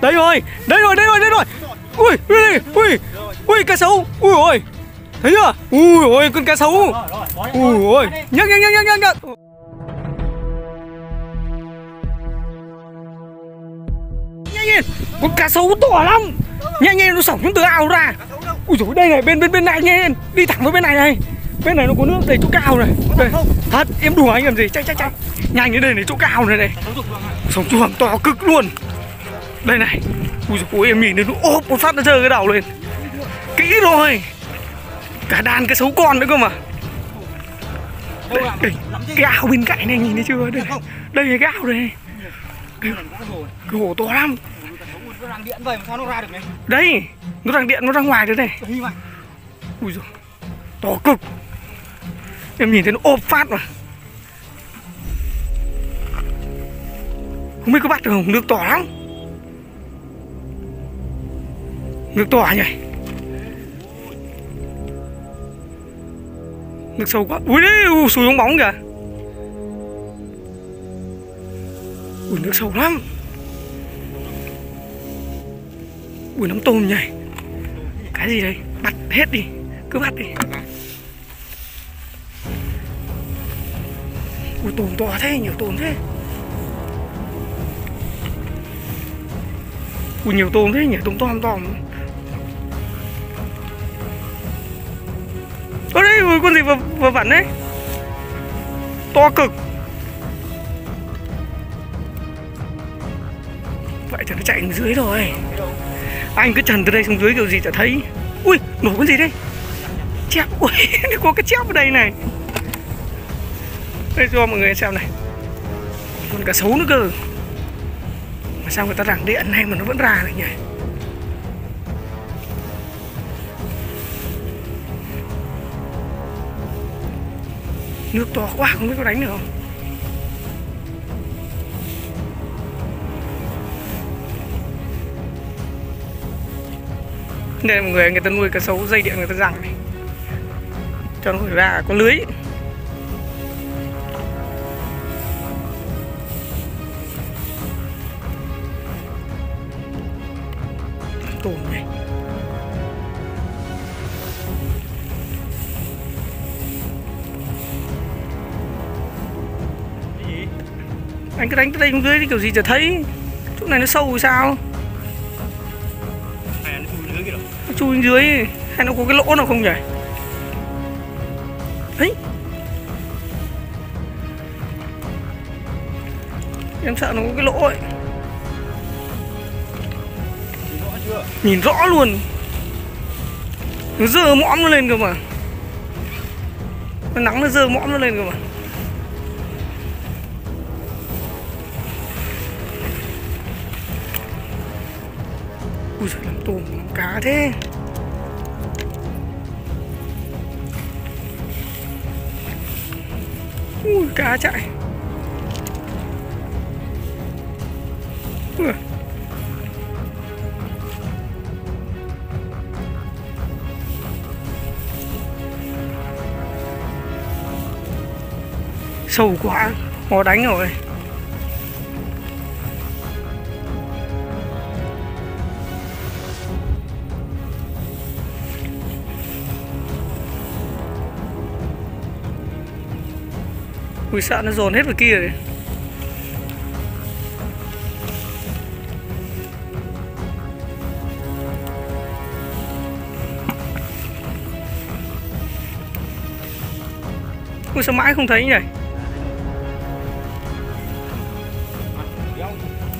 đây rồi. Đây rồi đây rồi đây rồi ui ui ui ui cá sấu ui ôi thấy chưa? Ui ôi con cá sấu ui ôi nhắc nhắc nhắc nhắc nhắc nhanh lên con cá sấu to lắm. Nhanh nhanh nó sổng xuống từ ao ra. Ui dồi đây này bên bên bên này nhanh lên đi thẳng với bên này này. Bên này nó có nước đầy chỗ cao này. Đây. thật em đùa anh làm gì? Chạy chạy chạy. Nhanh đến đây này chỗ cao này này. Sống chuồng to cực luôn đây này. Ui dồi ôi em nhìn đến nó ốp một phát nó giơ cái đầu lên. Kỹ rồi. Cả đàn cái xấu con nữa cơ mà. Đây, đây, cái ao bên cạnh này nhìn thấy chưa? Đây đây là cái ao đây cái, cái hồ to lắm. Này? đây nó đang điện nó ra ngoài đấy này. Ui dồi to cực. Em nhìn thấy nó ốp phát mà. Không biết có bắt được không? Nước to lắm nước to nhỉ? Nước sâu quá. Ui đấy ui, bóng bóng kìa. Ui nước sâu lắm. Ui nắm tôm nhỉ. Cái gì đây? Bắt hết đi. Cứ bắt đi. Ui tôm to thế nhiều tôm thế. Ui nhiều tôm thế nhỉ. Tôm to to. Ở đây con gì vừa vừa vặn đấy. To cực. Vậy cho nó chạy xuống dưới rồi. Anh cứ trần từ đây xuống dưới kiểu gì chả thấy. Ui, nổ con gì đây chép, ui nó có cái chép ở đây này. Đây, cho mọi người xem này. Còn cả xấu nữa cơ. Mà sao người ta ràng điện này mà nó vẫn ra này nhỉ? Nước to quá, không biết có đánh được không? Đây mọi người người ta nuôi cá sấu dây điện người ta rằng này. Cho nó ra có lưới. Tôm này. Anh cứ đánh tới đây xuống dưới thì kiểu gì chả thấy. Chỗ này nó sâu thì sao? Nó chui dưới nó chui xuống dưới, hay nó có cái lỗ nào không nhỉ? Ấy. Em sợ nó có cái lỗ ấy. Nhìn rõ nhìn rõ luôn. Nó dơ mõm nó lên cơ mà. Nó nắng nó dơ mõm nó lên cơ mà. Ui, giời, làm tôm làm cá thế. Ui, cá chạy. Ui. sâu quá khó đánh rồi. Ui, sợ nó dồn hết vào kia rồi ui, sao mãi không thấy nhỉ?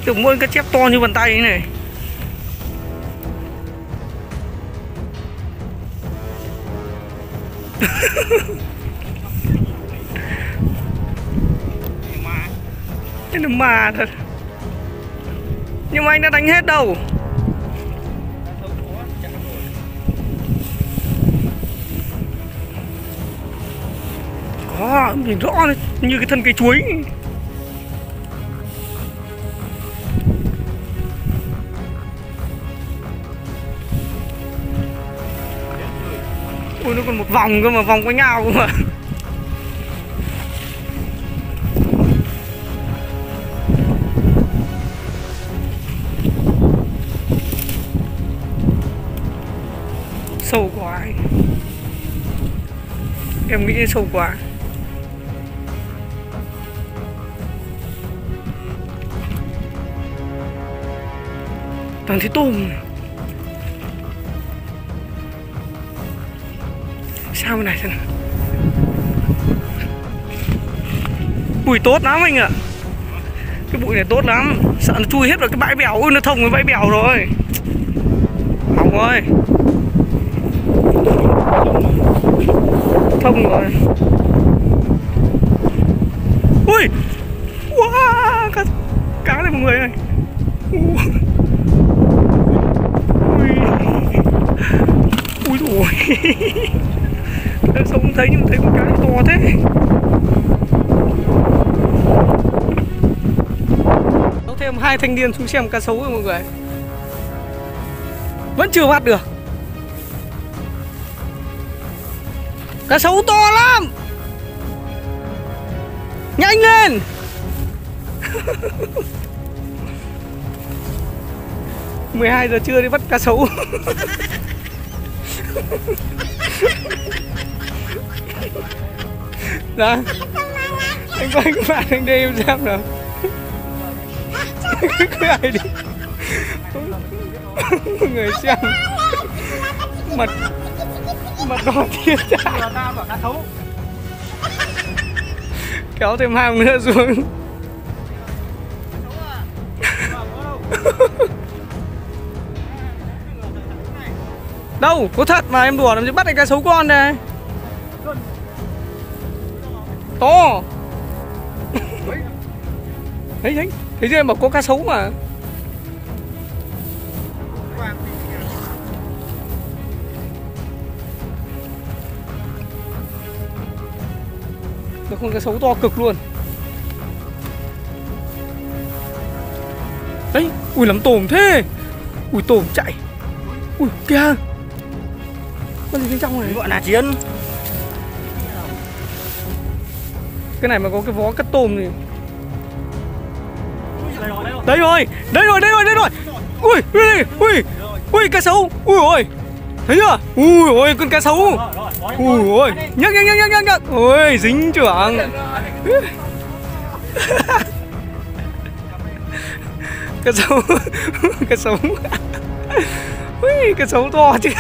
Tưởng mỗi cái chép to như bàn tay này. Thế là mà thật. Nhưng mà anh đã đánh hết đâu. Có, nhìn rõ như cái thân cây chuối. Ui nó còn một vòng cơ mà, vòng quanh ao cơ mà. Em nghĩ sâu quá. Toàn thấy tôm. Sao này xem Bụi tốt lắm anh ạ. Cái bụi này tốt lắm. Sợ nó chui hết vào cái bãi bèo. Ôi, nó thông cái bãi bèo rồi. Hỏng ơi. Thông rồi. Ui! Wow Cá, cá này mọi người ơi Ui. Ui. Dồi. Sao không thấy nhưng thấy con cá này to thế. Thêm hai thanh niên xuống xem cá sấu rồi mọi người. Vẫn chưa bắt được. Cá sấu to lắm. Nhanh lên. mười hai giờ trưa đi bắt cá sấu. Dạ. Anh quay các bạn anh đi em xem nào? Cứ ai đi? Mọi người xem. Mặt Mặt đỏ thiên trai Là ta bảo cá sấu. kéo thêm hai nữa xuống. Đâu có thật mà em đùa làm gì bắt được cá sấu con đây? To. Thấy thấy thấy chưa em bảo có cá sấu mà được con cá sấu to cực luôn. Đấy ui lắm tôm thế. Ui tôm chạy. Ui kìa. Con gì bên trong này? Gọi là chiến. cái này mà có cái vó cắt tôm thì đấy rồi. Đấy rồi đấy rồi đấy rồi ui ui ui. Ui cá sấu ui ôi thấy chưa? Ui ôi, con cá sấu. Ui ôi nhấc nhấc nhấc nhấc nhấc nhấc ôi, dính trưởng. Cá sấu cá sấu. Ui, cá sấu to chứ.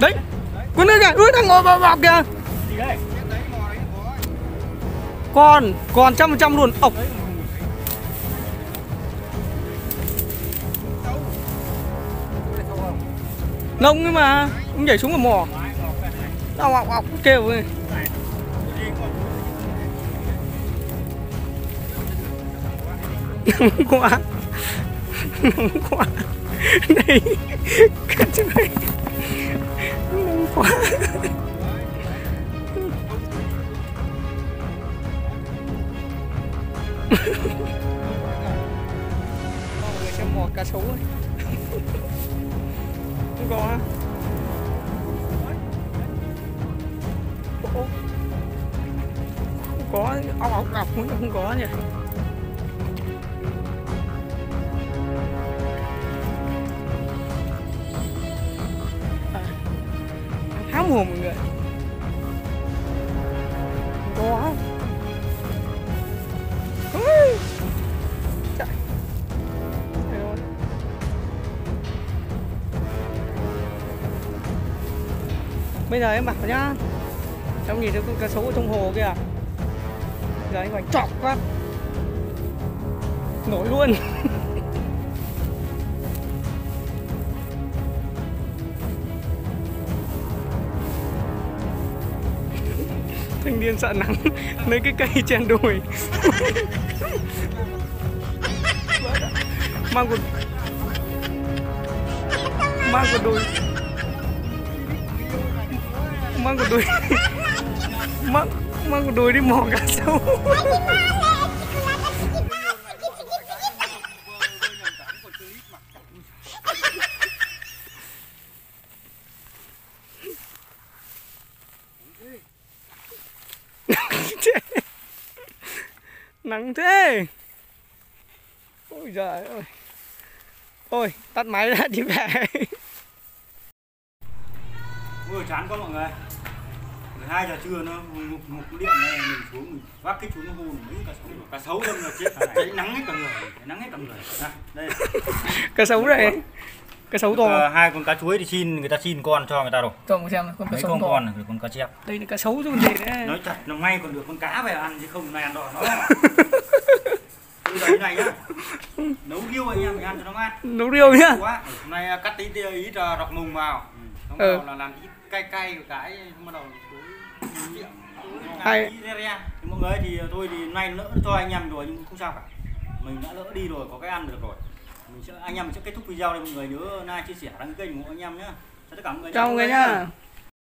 Đấy, con đấy kìa, ui, đang ngồi vào bọc kìa. Con còn trăm phần trăm luôn. Ọc Lông ấy mà, ông nhảy xuống mà mò. Đau ọc ọc kêu ấy. nóng quá. Nóng quá. Đây. Cả chỗ này. Nóng quá. Mọi người xem mò cá sấu ấy không có á. Không có ọc ọc ọc cũng không có nhỉ? À. Há mồm mọi người. Bây giờ em bảo nhá. Em nhìn thấy con cá sấu ở trong hồ kìa. Giờ anh phải chọc quá. Nổi luôn. Thanh niên sợ nắng. Lấy cái cây chen đùi. Mang quần mang quần đùi mang của đuôi. Mang mang của đuôi đi mò cá sấu nắng thế. Ôi ôi giời ơi. Thôi tắt máy ra đi về. Vừa chán quá mọi người. 12 giờ trưa nó ngục ngục điện này mình xuống mình vác cái chú nó hù mấy cá sấu cá sấu đâm là chết. Cháy nắng hết cả người cháy nắng hết cả người. À, đây. Cá sấu này. Cá sấu to. Hai con cá chuối thì xin người ta xin con cho người ta rồi. Cho một xem con cá mấy sấu con to. con này con cá chép. Đây là cá sấu chứ gì nữa nói thật năm nay còn được con cá về ăn chứ không nay ăn đỏ nó. Bây giờ như này nhá. Nấu riêu anh em mình ăn cho nó mát. Nấu riêu nhá. Quá. Hôm nay cắt tí tia ít là đọc mùng vào. Xong Ừ. bắt đầu là làm ít cay cay cái xong bắt đầu Hay. Thì mọi người thì thôi thì nay lỡ cho anh em rồi nhưng không sao cả. Mình đã lỡ đi rồi có cái ăn được rồi. Mình sẽ anh em sẽ kết thúc video đây mọi người nhớ like chia sẻ đăng kênh ủng hộ anh em nhé chào tất cả mọi người chào mọi người nhá